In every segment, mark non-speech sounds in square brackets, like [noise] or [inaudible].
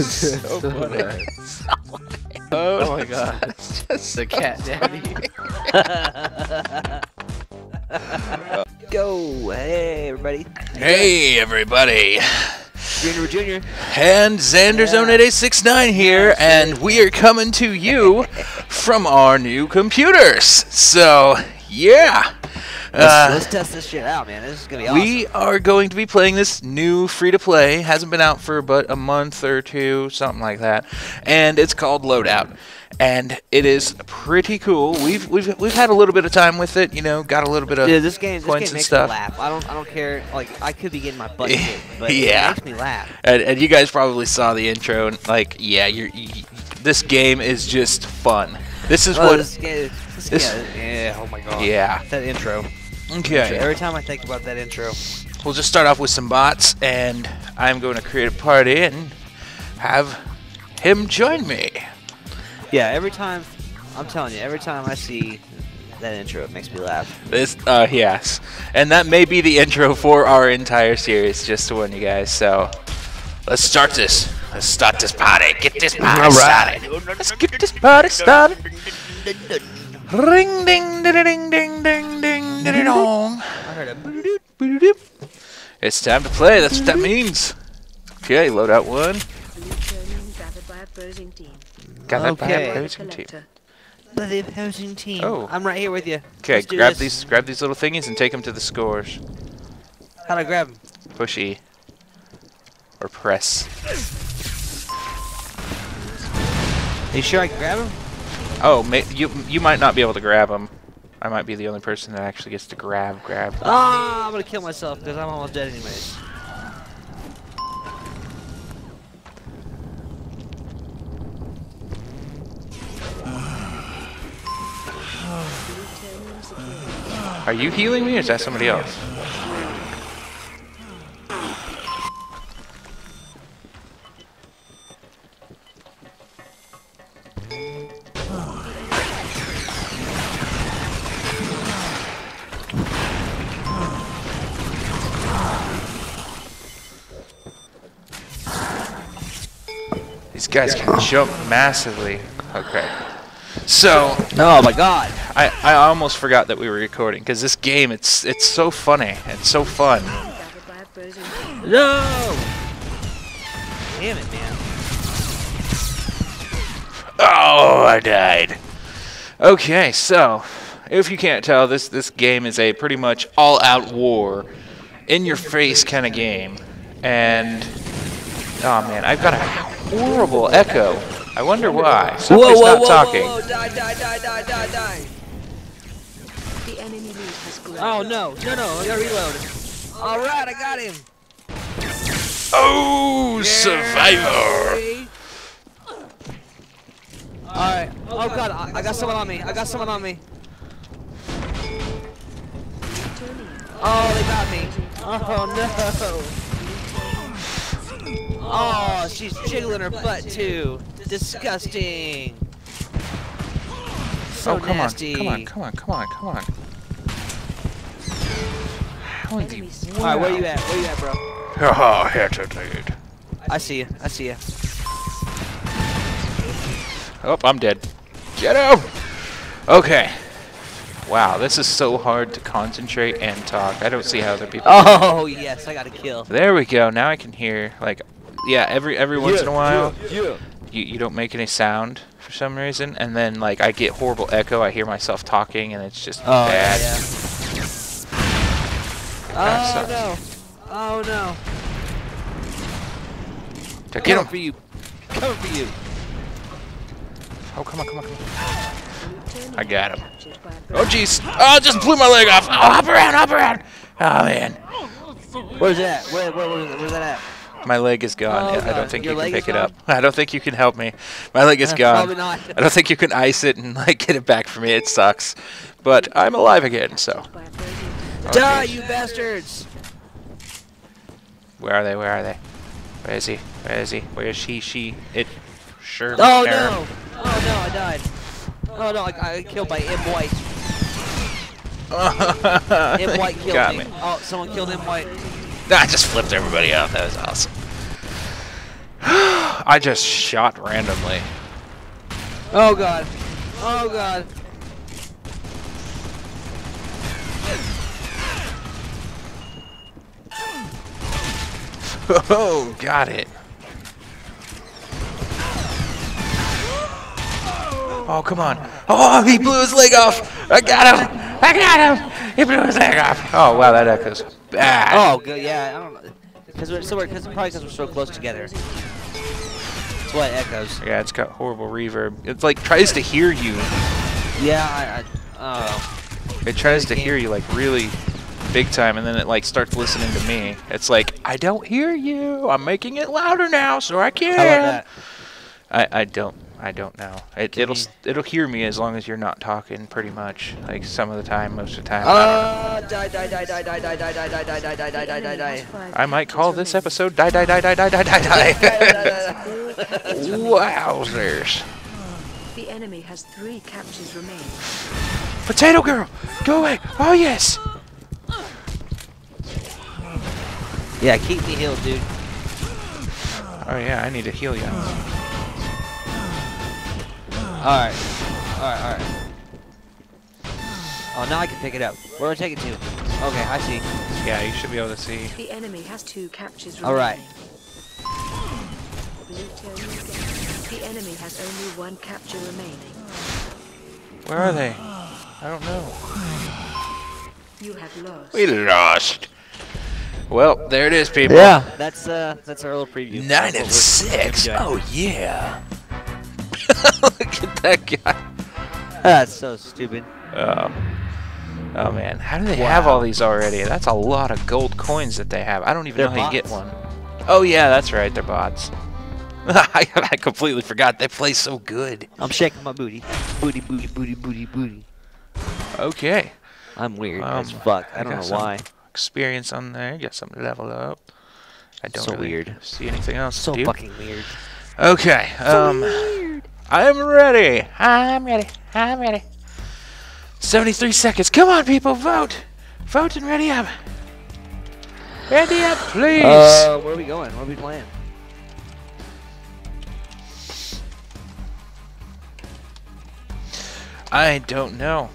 so funny. Oh my god. It's just The cat daddy. Go! Hey, everybody. Hey everybody, Junior Junior. and Zone Yeah. 8869 here, and we are coming to you [laughs] from our new computers. So yeah, Let's, uh, let's test this shit out, man. This is gonna be awesome. we are going to be playing this new free-to-play. Hasn't been out for but a month or two, something like that, and it's called Loadout. And it is pretty cool. We've we've we've had a little bit of time with it, you know, got a little bit of Dude, this game, this game makes stuff. me laugh. I don't, I don't care. Like, I could be getting my butt kicked, but Yeah. it makes me laugh. And, and you guys probably saw the intro, and like, yeah, you're, you, this game is just fun. This is Oh, what. this, game- this, this- yeah, yeah. Oh my god. Yeah. That intro. Okay. Every time I think about that intro. We'll just start off with some bots, and I'm going to create a party and have him join me. Yeah. Every time, I'm telling you, every time I see that intro, it makes me laugh. This, uh, yes, and that may be the intro for our entire series, just to warn you guys. So, let's start this. Let's start this party. Get this party started. Let's get this party started. Ring ding ding ding ding ding ding ding dong. I heard a. It's time to play. That's what that means. Okay, load out one. Gathered by opposing team. Got that by a opposing team. The opposing team. Oh. I'm right here with you. Okay, grab this. these grab these little thingies and take them to the scores. How'd I grab him? Push E. Or press. you sure I can grab him? Oh, may, you you might not be able to grab him. I might be the only person that actually gets to grab grab. Ah, I'm gonna kill myself because I'm almost dead anyways. Are you healing me or is that somebody else? Guys can jump massively. Okay. So, Oh my god. I, I almost forgot that we were recording because this game it's it's so funny it's so fun. Gathered by opposing team. No! Damn it, man. Oh, I died. Okay, so if you can't tell, this this game is a pretty much all-out war, in your face kind of game, and oh man, I've got a horrible echo. I wonder why. Somebody's not talking. Die, die, die, die, die, die. The enemy lead has grown. Oh no, no, no, I gotta reload. Alright, I got him. Oh, survivor! Alright. Oh god, I, I got someone on me. I got someone on me. Oh, they got me. Oh no. Oh, she's jiggling her butt too. Disgusting. So oh, come nasty. on, come on, come on, come on, come on. How in the Enemies. Alright, where you at? Where you at, bro? Oh, hit it, dude. I see you. I see you. Oh, I'm dead. Get him! Okay. Wow, this is so hard to concentrate and talk. I don't see how other people. Oh yes, I got a kill. There we go. Now I can hear like, yeah. Every every once in a while, Yeah. you you don't make any sound for some reason, and then like I get horrible echo. I hear myself talking, and it's just Oh bad. yeah. Oh sucks. no. Oh no. To get him! for you. Coming for you. Oh come on, come on, come on! I got him. Oh jeez! Oh, it just blew my leg off! Oh, hop around, hop around! Oh man, Where's that? Where, where, where, where's that at? My leg is gone. Oh, I don't think Your you can pick it up. [laughs] I don't think you can help me. My leg is Uh, gone. Probably not. I don't think you can ice it and [laughs] like get it back for me. It sucks, but I'm alive again. So team. Die, you bastards! where are they? Where are they? Where is he? Where is he? Where is she? She? It? Sure. Oh no! Oh no, I died. Oh no, I got killed by M. White. [laughs] M. White killed me. me. Oh, someone killed M. White. [laughs] I just flipped everybody out. That was awesome. [sighs] I just shot randomly. Oh god. Oh god. [laughs] Oh, got it. Oh, come on. Oh, he blew his leg off. I got him. I got him. He blew his leg off. Oh, wow, that echoes bad. Oh good. Yeah. I don't know. Because we're so we're cause, probably because we're so close together. That's why it echoes. Yeah, it's got horrible reverb. It's like tries to hear you. Yeah. I. I oh. It tries to hear you like really big time, and then it like starts listening to me. It's like I don't hear you. I'm making it louder now, so I can. How about that? I, I don't I don't know. It, it'll s- it'll hear me as long as you're not talking, pretty much. Like some of the time, most of the time. I, Uh, die, die, die, die, die, die, die, die, die, die, die, die, die, die, die, die. don't know. I might call this episode "Die Die Die Die Die Die Die Die." Wowzers! The enemy has three captures remaining. Potato Girl, go away! Oh yes. Yeah, keep me healed, dude. Oh yeah, I need to heal you. Alright. Alright, alright. Oh, now I can pick it up. Where do I take it to? Okay, I see. Yeah, you should be able to see. The enemy has two captures remaining. All right. Blue team again. The enemy has only one capture remaining. Where are they? I don't know. You have lost. We lost. Well, there it is, people. Yeah, that's uh, that's our little preview. Nine That's and six. gonna be doing. Oh yeah. [laughs] Look at that guy. That's so stupid. Oh. Oh man, how do they have all these already? That's a lot of gold coins that they have. I don't even They're know how you get bots. one. Oh yeah, that's right, they're bots. [laughs] I, [laughs] I completely forgot they play so good. I'm shaking my booty. Booty, booty, booty, booty, booty. Okay. I'm weird as Um, fuck. I I don't know why. Experience on there. Got something to level up. I don't So really weird. see anything else. So dude. fucking weird. Okay. Um, I'm ready. I'm ready. I'm ready. 73 seconds. Come on, people, vote. Vote and ready up. Ready up, please. Uh, where are we going? Where are we playing? I don't know.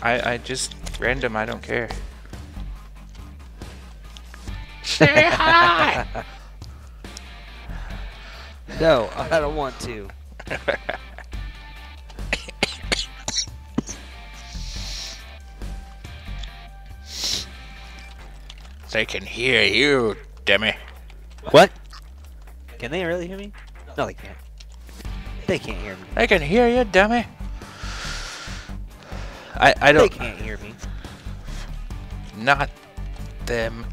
I I just random. I don't care. Say [laughs] hi. No, I don't want to. They can hear you, Demi. What? Can they really hear me? No, they can't. They can't hear me. They can hear you, dummy. I I don't. They can't hear me. Not them.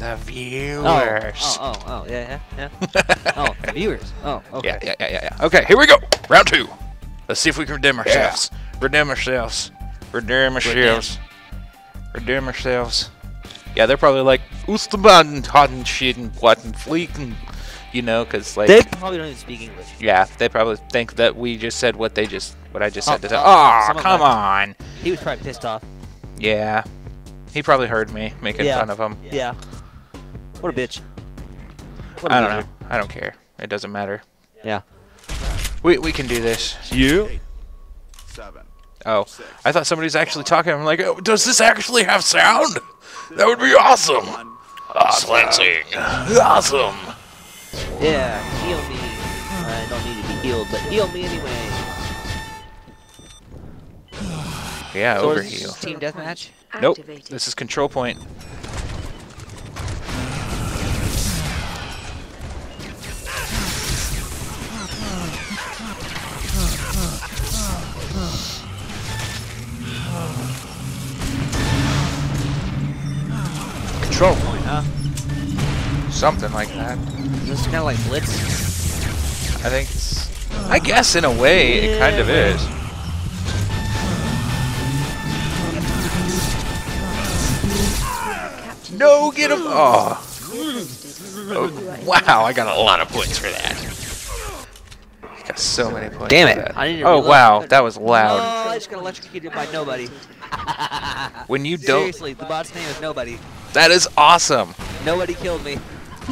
The Oh, oh viewers. oh, oh, oh, yeah, yeah, yeah. [laughs] oh, the viewers. Oh, okay. Yeah, yeah, yeah, yeah, yeah. Okay, here we go. Round two. Let's see if we can redeem ourselves. Redeem ourselves. Redeem ourselves. Redeem ourselves. Yeah, they're probably like, Ustaban, hot and shit and what and fleek and, you know, because, like, They probably don't even speak English. yeah, they probably think that we just said what they just, what I just said Oh, to them. oh, Oh, come on. He was probably pissed off. Yeah. He probably heard me making Yeah. fun of him. Yeah. What a bitch. What a I don't loser. know. I don't care. It doesn't matter. Yeah. We, we can do this. You? Oh. Seven. Oh, I thought somebody was actually talking. I'm like, oh, does this actually have sound? That would be awesome. Awesome. Ah, awesome. Yeah, heal me. I don't need to be healed, but heal me anyway. Yeah, So is overheal. this team deathmatch? Nope. This is control point. Something like that. This kind of like Blitz. I think it's. I guess in a way it kind of is. No, get him! Oh, oh, wow! I got a lot of points for that. Got so many points. Damn for it, that. Oh realize wow, that- that was loud. Oh, I just got electrocuted by nobody. When you don't, Seriously, the bot's name is Nobody. that is awesome. Nobody killed me.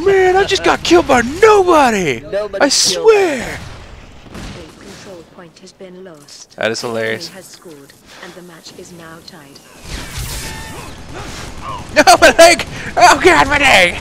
Man, I just got killed by nobody. Nobody I swear. A control point has been lost. That is hilarious. has scored, and the match is now tied. [laughs] No, my leg! Oh god, my leg!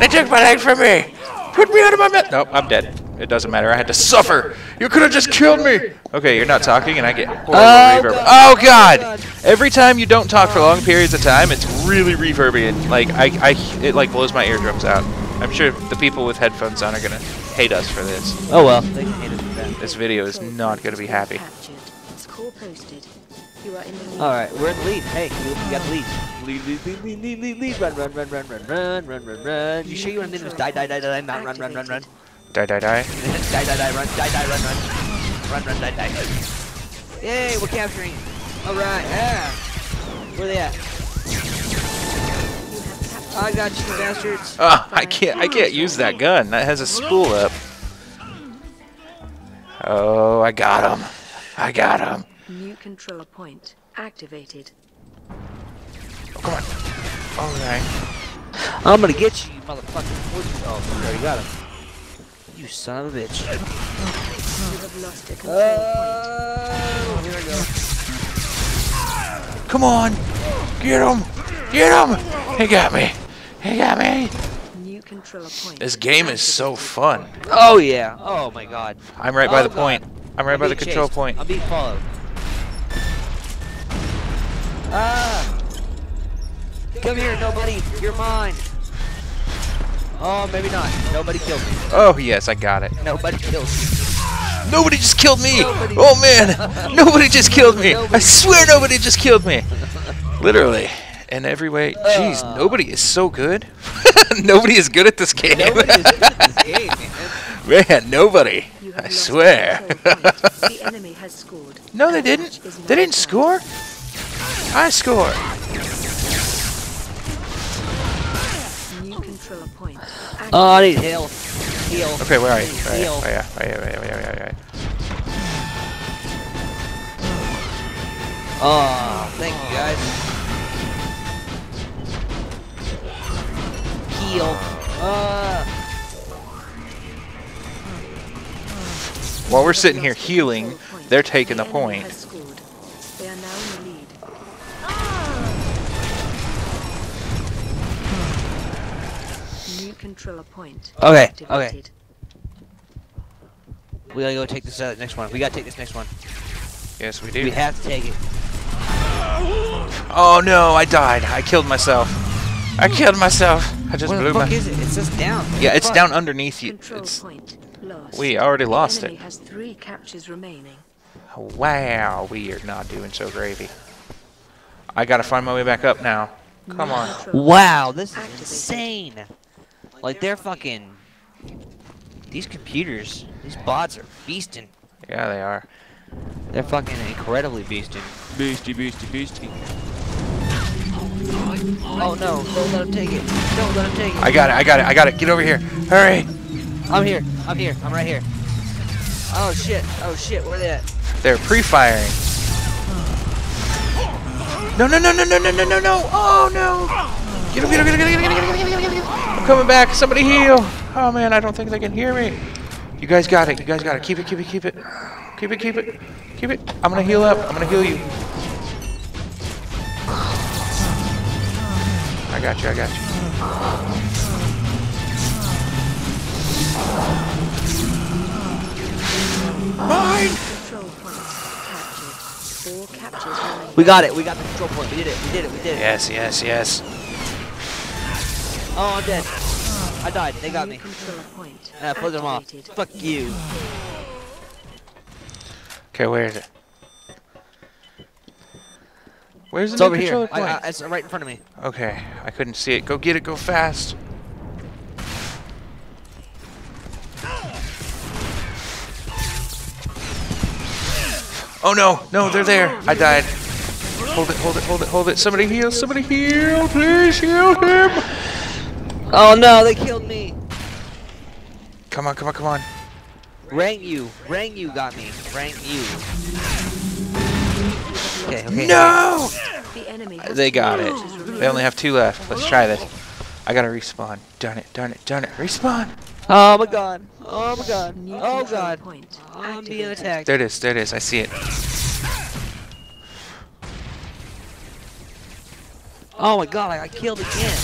They took my leg from me! Put me out of my bed! Nope, I'm dead. It doesn't matter. I had to suffer. You could have just killed me. Okay, you're not talking, and I get horrible Oh, reverb. God. Oh Oh, god! God. Every time you don't talk for long periods of time, it's really reverby, and like I, I, it like blows my eardrums out. I'm sure the people with headphones on are gonna hate us for this. Oh well. They can hate it for that. This video is not gonna be happy. been Captured. Score posted. You are in the lead. All right, we're in the lead. Hey, we, we got the lead. Lead, lead, lead, lead, lead, lead, lead. Run, run, run, run, run, run, run, run, run. You sure you want to do this? Die, die, die, die, not run, run, run, run. Die, die, die. [laughs] die, die, die, run, die, die, run, run. Run, run, die, die. Yay, we're capturing. All right, yeah. Where they at? You have captured I got you, bastards. Oh, I can't. I can't use that gun. That has a spool up. Oh, I got him. I got him. new control point activated. Oh, come on. All right. I'm gonna get you, you motherfucker. Where'd you- Oh, you already got him. You son of a bitch. You have lost a control point. Oh, here we go. Come on. Get him. Get him. He got me. He got me. New control point. This game is so fun. Oh yeah. Oh my god. I'm right by Oh, the God. point. I'm right I'm by the control chased. point. I'm being followed. Ah! Come here, nobody. You're mine. Oh, maybe not. Nobody killed me. Oh, yes, I got it. Nobody killed me. Nobody just killed me. Nobody. Oh, man. [laughs] Nobody just killed me. I swear nobody just killed me. Literally. In every way. Jeez, Uh. nobody is so good. [laughs] nobody is good at this game. Nobody is good at this game, man. [laughs] Man, nobody. I swear. the [laughs] enemy has scored. no, they didn't. They didn't score. I scored. New control point. Oh, I need heal. Heal. Okay, where are you? Where are you? Heal. Where are you? Where are you? Where are you? Where are you? Where are you? Oh, thank you guys. Heal. Uh, While we're sitting here healing, they're taking the point. has scored. They are now in the lead. New control point. Okay, we gotta go take this uh, next one. We gotta take this next one. Yes, we do. We have to take it. Oh no, I died. I killed myself. I killed myself. I just Where blew the fuck my. is it? It's just down. What [laughs] Yeah, it's fuck? down underneath you. Control It's point lost. we already The lost enemy it. has three captures remaining. Wow, we are not doing so gravy. I gotta find my way back up now. Come on. Wow, this is Activated. insane. Like they're fucking. These computers, these bots are beasting. Yeah, they are. They're fucking incredibly beasting. Beasty, beasty, beasty. Oh no! Don't let him take it! Don't let him take it! I got it. I got it. I got it. Get over here. Hurry. I'm here! I'm here! I'm right here! Oh shit! Oh shit! Where they at? They're pre-firing. No, no, no, no, no, no, no, no, no. Oh no. Get him, get him, get him, get him, get him, get him, get him, get him, get him. I'm coming back. Somebody heal. Oh man, I don't think they can hear me. You guys got it. You guys got it. Keep it, keep it, keep it. Keep it, keep it. Keep it. I'm gonna heal up. I'm gonna heal you. I got you, I got you. Mine! Control point captured. Four captures remaining. We got it! We got the control point! We did it! We did it! We did it! Yes, yes, yes. Oh, I'm dead! I died! They got me! Control point Ah, put them off! Fuck you! Okay, where is it? Where's the It's new over here! I, I, it's right in front of me! Okay, I couldn't see it. Go get it, go fast. Oh no, no, they're there. I died. Hold it, hold it, hold it, hold it. Somebody heal, somebody heal, please heal him. Oh no! They killed me! Come on, come on, come on. Rang you! Rang you got me! Rang you! Okay, okay. No! The enemy They got it. They only have two left. Let's try this. I gotta respawn. Darn it, darn it, darn it. Respawn! Oh my god. Oh my god. Oh god. I'm being attacked. There it is, there it is. I see it. Oh my god, I got killed again.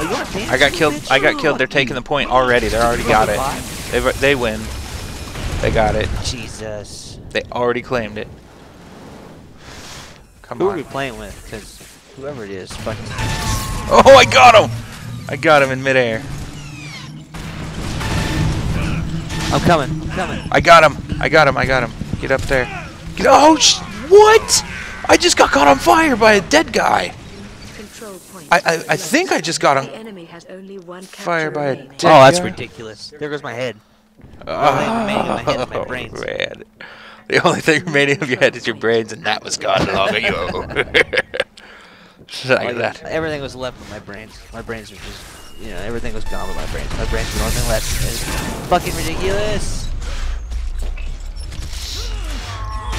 You want to I got killed. I got killed. They're taking the point already. They already got it. They they win. They got it. Jesus. They already claimed it. Come Who are we playing with? Because whoever it is, fucking. [laughs] Oh, I got him! I got him in midair. I'm coming. I'm coming. I got him. I got him. I got him. Get up there. Get oh sh what? I just got caught on fire by a dead guy. Control point. I I, I think I just got The on only one capture fire by a remaining. dead Oh, that's guy. ridiculous. There goes my head. Oh, thing remaining my head is my Oh, brains. man. The only thing [laughs] remaining of your head is your brains, and that was gone long ago. like Like, that. Everything was left with my brains. My brains were just, you know, everything was gone with my brains. My brains were the only thing left. It's fucking ridiculous.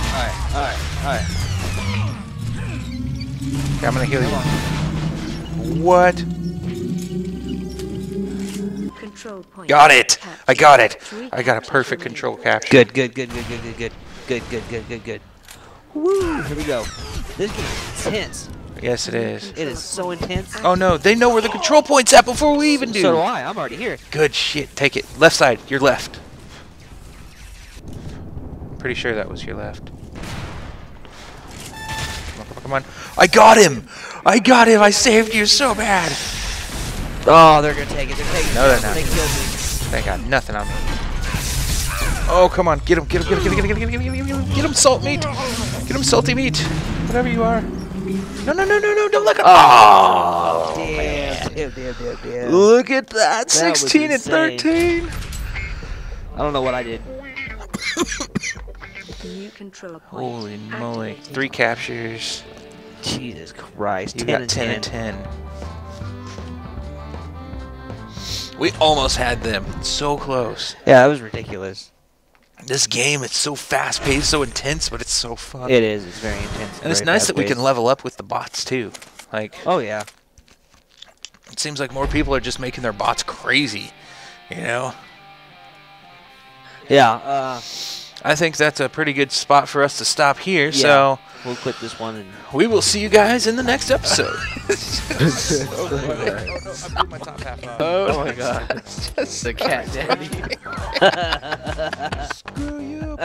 Alright, alright, alright. Okay, I'm gonna heal you. What? Control point. Got it! I got it! I got a perfect control capture. Good, good, good, good, good, good, good. Good, good, good, good, good. Woo! Here we go. This game is intense. Yes, it is. It is so intense. Oh no, they know where the control point's at before we even do. So do I. I'm already here. Good shit. Take it. Left side. Your left. Pretty sure that was your left. Come on, come on, come on. I got him! I got him! I saved you so bad! Oh, they're gonna take it. They're taking No, it. they're not. They killed me. They got nothing on me. Oh, come on. Get him, get him, get him, get him, get him, get him, get him, get him, get him, get him, salt meat! Get him, salty meat! Whatever you are. No, no, no, no, no, don't look at oh, oh! Damn, damn, damn, damn, damn. Look at that! That was 16 and insane. 13! I don't know what I did. New control point. Holy moly. activated. Three captures. Jesus Christ. You 10 got and 10 10. and 10. We almost had them. So close. Yeah, that was ridiculous. This game, it's so fast paced, so intense, but it's so fun. It is. It's very intense. and it's nice that we can level up with the bots too. Like, Oh yeah. it seems like more people are just making their bots crazy. You know? Yeah. Uh, I think that's a pretty good spot for us to stop here. Yeah. So we'll quit this one and. we will see you guys in the next episode. [laughs] Oh my god. the cat daddy. Screw you.